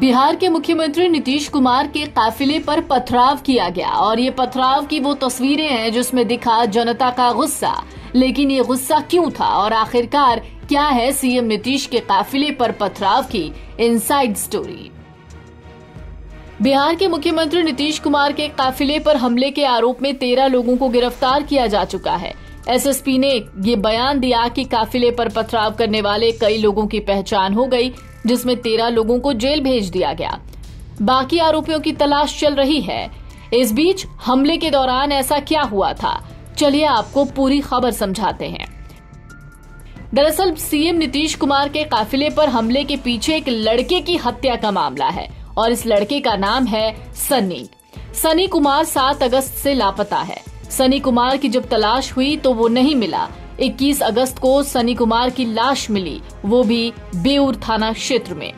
बिहार के मुख्यमंत्री नीतीश कुमार के काफिले पर पथराव किया गया और ये पथराव की वो तस्वीरें हैं जिसमें दिखा जनता का गुस्सा। लेकिन ये गुस्सा क्यों था और आखिरकार क्या है सीएम नीतीश के काफिले पर पथराव की इनसाइड स्टोरी बिहार के मुख्यमंत्री नीतीश कुमार के काफिले पर हमले के आरोप में तेरह लोगों को गिरफ़्तार किया जा चुका है। एसएसपी ने ये बयान दिया कि काफिले पर पथराव करने वाले कई लोगों की पहचान हो गई, जिसमें तेरह लोगों को जेल भेज दिया गया। बाकी आरोपियों की तलाश चल रही है। इस बीच हमले के दौरान ऐसा क्या हुआ था? चलिए आपको पूरी खबर समझाते हैं। दरअसल, सीएम नीतीश कुमार के काफिले पर हमले के पीछे एक लड़के की हत्या का मामला है, और इस लड़के का नाम है सनी। सनी कुमार सात अगस्त से लापता है। सनी कुमार की जब तलाश हुई तो वो नहीं मिला। 21 अगस्त को सनी कुमार की लाश मिली, वो भी बेऊर थाना क्षेत्र में।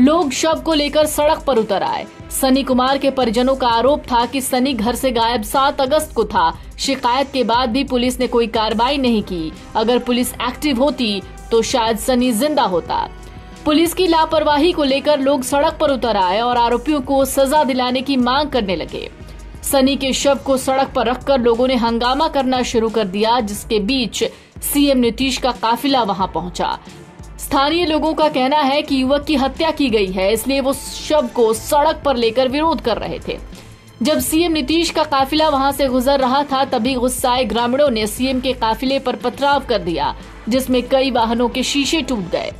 लोग शव को लेकर सड़क पर उतर आए। सनी कुमार के परिजनों का आरोप था कि सनी घर से गायब सात अगस्त को था। शिकायत के बाद भी पुलिस ने कोई कार्रवाई नहीं की। अगर पुलिस एक्टिव होती तो शायद सनी ज़िंदा होता। पुलिस की लापरवाही को लेकर लोग सड़क पर उतर आए और आरोपियों को सजा दिलाने की मांग करने लगे। सनी के शव को सड़क पर रखकर लोगों ने हंगामा करना शुरू कर दिया, जिसके बीच सीएम नीतीश का काफिला वहाँ पहुँचा। स्थानीय लोगों का कहना है कि युवक की हत्या की गई है, इसलिए वो शव को सड़क पर लेकर विरोध कर रहे थे। जब सीएम नीतीश का काफिला वहाँ से गुजर रहा था, तभी गुस्साए ग्रामीणों ने सीएम के काफिले पर पथराव कर दिया, जिसमें कई वाहनों के शीशे टूट गए।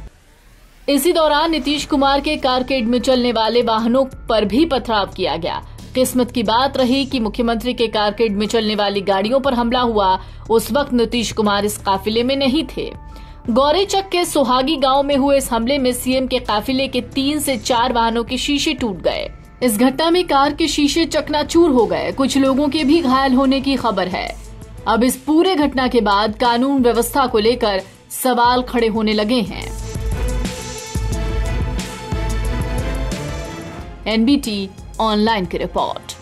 इसी दौरान नीतीश कुमार के कारकेड में चलने वाले वाहनों पर भी पथराव किया गया। किस्मत की बात रही कि मुख्यमंत्री के कारकेड में चलने वाली गाड़ियों पर हमला हुआ, उस वक्त नीतीश कुमार इस काफिले में नहीं थे। गौरीचक के सुहागी गाँव में हुए इस हमले में सीएम के काफिले के तीन से चार वाहनों के शीशे टूट गए। इस घटना में कार के शीशे चकनाचूर हो गए। कुछ लोगों के भी घायल होने की खबर है। अब इस पूरे घटना के बाद कानून व्यवस्था को लेकर सवाल खड़े होने लगे हैं। एनबीटी ऑनलाइन की रिपोर्ट